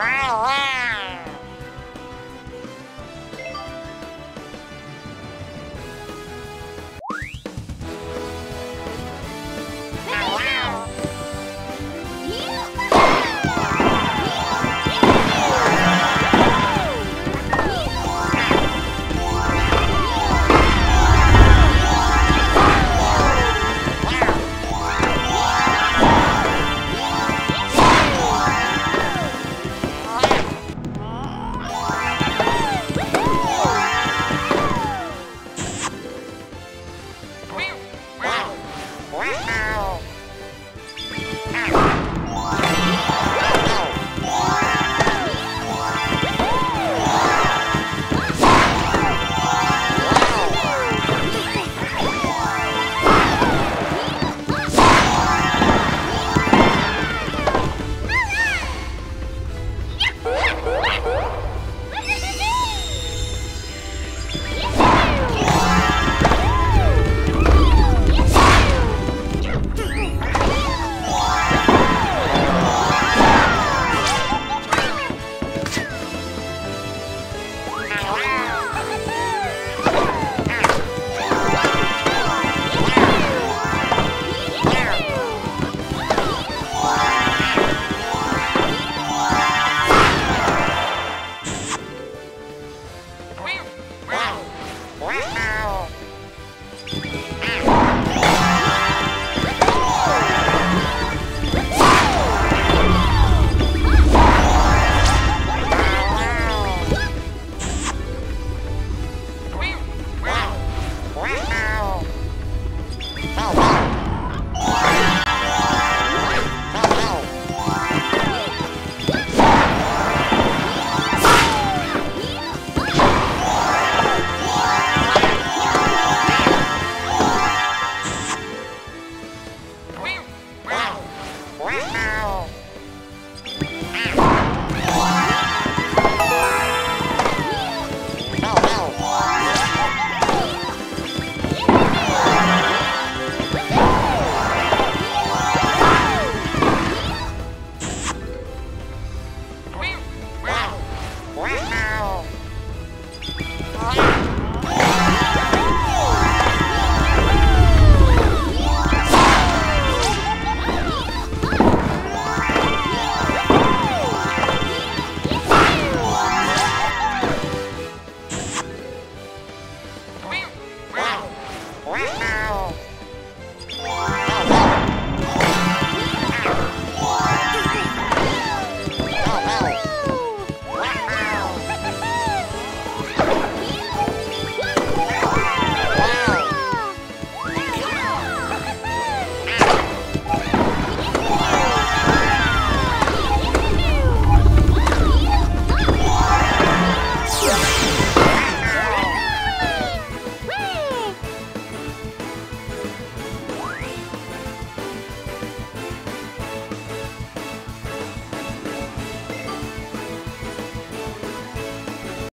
Wow, wow. Wow.